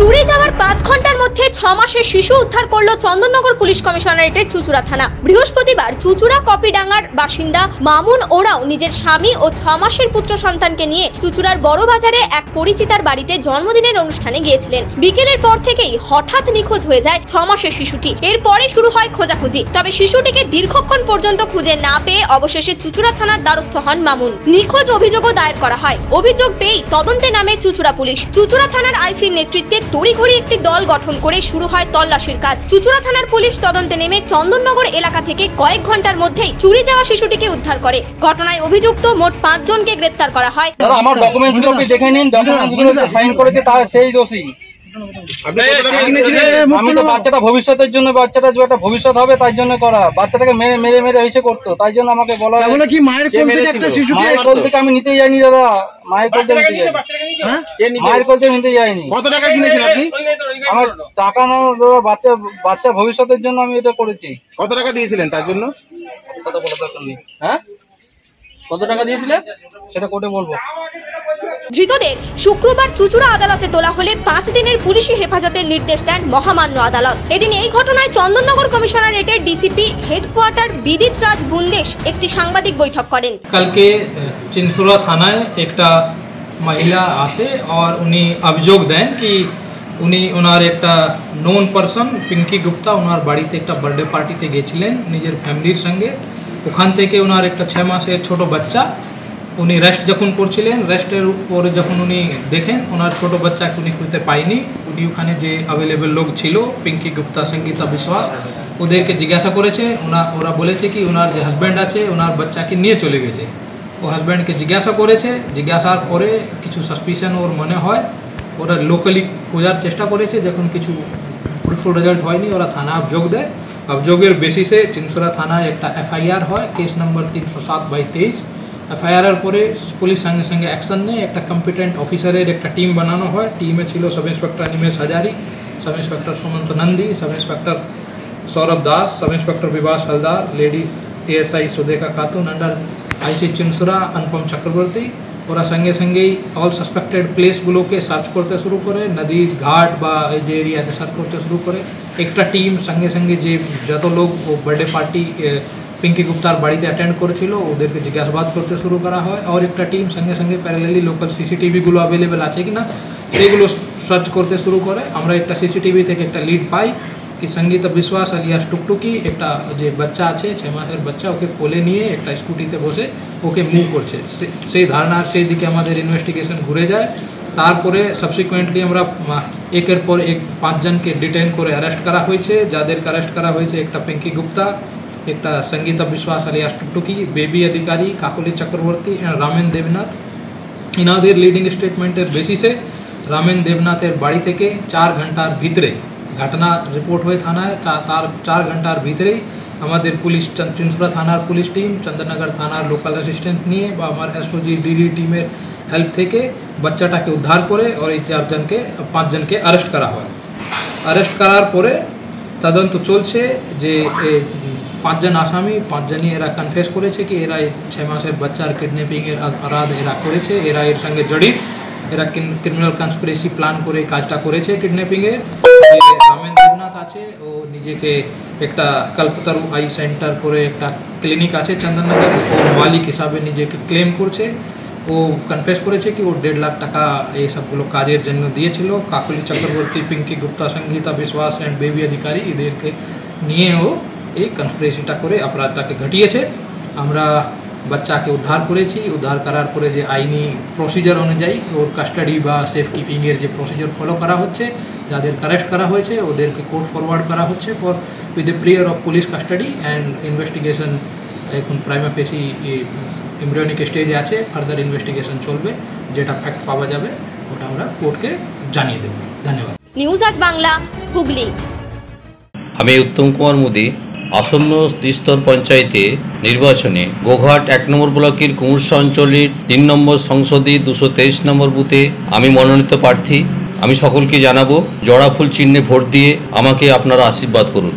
চুরি যাওয়ার পাঁচ ঘণ্টার মধ্যে ছ মাসের শিশু উদ্ধার করল চন্দননগর পুলিশ কমিশনারেটের চুচুড়া থানা। বৃহস্পতিবার চুচুড়া কপিডাঙ্গার বাসিন্দা মামুন ওরাও নিজের স্বামী ও ছ মাসের পুত্র সন্তানকে নিয়ে চুচুড়ার বড় বাজারে এক পরিচিতার বাড়িতে জন্মদিনের অনুষ্ঠানে গিয়েছিলেন। বিকেলের পর থেকেই হঠাৎ নিখোঁজ হয়ে যায় ছ মাসের শিশুটি। এরপরে শুরু হয় খোঁজাখুঁজি। তবে শিশুটিকে দীর্ঘক্ষণ পর্যন্ত খুঁজে না পেয়ে অবশেষে চুচুড়া থানার দ্বারস্থ হন মামুন। নিখোঁজ অভিযোগও দায়ের করা হয়। অভিযোগ পেয়েই তদন্তে নামে চুচুড়া পুলিশ। চুচুড়া থানার আইসির নেতৃত্বে তড়িঘড়ি একটি দল গঠন করে শুরু হয় তল্লাশির কাজ। চুচুড়া থানার পুলিশ তদন্তে নেমে চন্দননগর এলাকা থেকে কয়েক ঘণ্টার মধ্যেই চুরি যাওয়া শিশুটিকে উদ্ধার করে। ঘটনায় অভিযুক্ত মোট পাঁচজনকে গ্রেপ্তার করা হয়। আমার ডকুমেন্টস দেখে নিন ডকুমেন্টস সাইন করেছে তার সেই দোষী। আপনি কত টাকা কিনেছিলেন আমি তো বাচ্চাটা ভবিষ্যতের জন্য বাচ্চাটা যে একটা ভবিষ্যৎ হবে তার জন্য করা বাচ্চাটাকে মেরে মেরে মেরে করতো তাই জন্য আমাকে বলা কি মায়ের কোল থেকে একটা শিশুকে মায়ের কোল থেকে আমি নিতে যাইনি দাদা মায়ের কোল থেকে নিতে যাইনি হ্যাঁ কে নিতে- মায়ের কোল থেকে নিতে যাইনি কত টাকা কিনেছেন আপনি আমার টাকা না দাদা বাচ্চা বাচ্চা ভবিষ্যতের জন্য আমি এটা করেছি কত টাকা দিয়েছিলেন তার জন্য হ্যাঁ কত টাকা দিয়েছিলেন সেটা কোর্টে বলব। ধৃতদের শুক্রবার চুচুড়া আদালতে তোলা হলে পাঁচ দিনের পুলিশি হেফাজতের নির্দেশ দেন মহামান্য আদালত। এদিন এই ঘটনায় চন্দননগর কমিশনারেটের ডিসিপি হেডকোয়ার্টার বিদিত রাজ বুন্দেশ একটি সাংবাদিক বৈঠক করেন। কালকে চিনসুরা থানায় একটা মহিলা আসে আর উনি অভিযোগ দেন কি উনি ওনার একটা নোন পারসন পিঙ্কি গুপ্তা ওনার বাড়িতে একটা বার্থডে পার্টিতে গেছিলেন নিজের ফ্যামিলির সঙ্গে। ওখান থেকে ওনার একটা ছয় মাসের ছোট বাচ্চা, উনি রেস্ট যখন করছিলেন রেস্টের উপরে যখন উনি দেখেন, ওনার ছোট বাচ্চাকে উনি খুঁজতে পাইনি উনি ওখানে যে অ্যাভেলেবেল লোক ছিল, পিঙ্কি গুপ্তা, সঙ্গীতা বিশ্বাস, ওদেরকে জিজ্ঞাসা করেছে। ওনা, ওরা বলেছে কি ওনার যে হাজব্যান্ড আছে, ওনার বাচ্চাকে নিয়ে চলে গেছে। ও হাজব্যান্ডকে জিজ্ঞাসা করেছে। জিজ্ঞাসার পরে কিছু সাসপিশন ওর মনে হয়। ওরা লোকালি খোঁজার চেষ্টা করেছে, যখন কিছু রেজাল্ট হয়নি, ওরা থানা অভিযোগ দেয়। অভিযোগের বেসিসে চিনসুরা থানায় একটা এফআইআর হয় কেস নম্বর তিনশো সাত বাই তেইশ এফআইআর পরে পুলিশ সঙ্গে সঙ্গে অ্যাকশন নেয় একটা কম্পিটেন্ট অফিসারের একটা টিম বানানো হয় টিমে ছিল sub inspector Nimesh Hazari sub inspector Sumanta Nandi sub inspector Sourav Das sub inspector Bibhas Haldar ladies ASI Sudekha Khatun under IC Chinsurah Anupam Chakraborty ওরা সঙ্গে সঙ্গেই অল সাসপেক্টেড প্লেসগুলোকে সার্চ করতে শুরু করে, নদী ঘাট বা এই যে এরিয়াতে সার্চ করতে শুরু করে। একটা টিম সঙ্গে সঙ্গে যে যত লোক ও বার্থডে পার্টি পিঙ্কি গুপ্তার বাড়িতে অ্যাটেন্ড করেছিল, ওদেরকে জিজ্ঞাসাবাদ করতে শুরু করা হয়। আর একটা টিম সঙ্গে সঙ্গে প্যারালেলি লোকাল সিসিটিভিগুলো অ্যাভেলেবেল আছে কিনা, সেইগুলো সার্চ করতে শুরু করে। আমরা একটা সিসিটিভি থেকে একটা লিড পাই। কি সঙ্গীতা বিশ্বাস আলিয়াস টুকটুকি একটা যে বাচ্চা আছে ছয় মাসের বাচ্চা ওকে কোলে নিয়ে একটা স্কুটিতে বসে ওকে মুভ করছে সে- সেই ধারণা সেই দিকে আমাদের ইনভেস্টিগেশন ঘুরে যায় তারপরে সাবসিকুয়েন্টলি আমরা মা- একের পর এক পাঁচজনকে ডিটেন করে অ্যারেস্ট করা হয়েছে যাদেরকে অ্যারেস্ট করা হয়েছে একটা পিঙ্কি গুপ্তা একটা সঙ্গীতা বিশ্বাস আলিয়াস টুকটুকি বেবি অধিকারী কাকলি চক্রবর্তী and রামেন দেবনাথ ইনাদের লিডিং স্টেটমেন্টের বেসিসে রামেন দেবনাথের বাড়ি থেকে চার ঘণ্টার ভিতরে ঘটনা রিপোর্ট হয়ে থানায় তা- তার চার ঘণ্টার ভিতরেই আমাদের পুলিশ চন- চিনসুরা থানার পুলিশ টিম চন্দননগর থানার লোকাল অ্যাসিস্ট্যান্ট নিয়ে বা আমার এসওজি ডিডি টিমের হেল্প থেকে বাচ্চাটাকে উদ্ধার করে আর এই চারজনকে পাঁচজনকে অ্যারেস্ট করা হয় অ্যারেস্ট করার পরে তদন্ত চলছে যে এ পাঁচজন আসামি পাঁচজনই এরা কনফেস করেছে কি এরা এই ছয় মাসের বাচ্চার কিডন্যাপিংয়ের অপরাধ এরা করেছে এরা এর সঙ্গে জড়িত এরা ক্রিমিনাল কনস্পিরেসি প্ল্যান করে এই কাজটা করেছে কিডন্যাপিংয়ে যে রামেন দেবনাথ আছে, ও নিজেকে একটা কল্পতরু আই সেন্টার করে একটা ক্লিনিক আছে চন্দননগরে, ও মালিক হিসাবে নিজেকে ক্লেম করছে। ও কনফেস করেছে কি ও দেড় লাখ টাকা এই সবগুলো কাজের জন্য দিয়েছিল। কাকলি চক্রবর্তী, পিঙ্কি গুপ্তা, সঙ্গীতা বিশ্বাস অ্যান্ড বেবি অধিকারী এদেরকে নিয়ে ও এই কনস্পিরেসিটা করে অপরাধটাকে ঘটিয়েছে। আমরা বাচ্চাকে উদ্ধার করেছি। উদ্ধার করার পরে যে আইনি প্রসিজার অনুযায়ী ওর কাস্টাডি বা সেফ কিপিংয়ের যে প্রসিজার ফলো করা হচ্ছে যাদের অ্যারেস্ট করা হয়েছে ওদেরকে কোর্ট ফরওয়ার্ড করা হচ্ছে for with the prayer of police custody and investigation এখন প্রাইমা পেশি এমব্রিয়নিক স্টেজে আছে ফার্দার ইনভেস্টিগেশন চলবে যেটা ফ্যাক্ট পাওয়া যাবে ওটা আমরা কোর্টকে জানিয়ে দেবো। ধন্যবাদ। নিউজ আজ বাংলা হুগলি। আমি উত্তম কুমার মোদী আসন্ন দ্বিস্তর পঞ্চায়েতে নির্বাচনে গোঘাট এক নম্বর ব্লকের কুমুরসা অঞ্চলের তিন নম্বর সংসদে দুশো তেইশ নম্বর বুথে আমি মনোনীত প্রার্থী। আমি সকলকে জানাব জড়া ফুল চিহ্নে ভোট দিয়ে আমাকে আপনারা আশীর্বাদ করুন।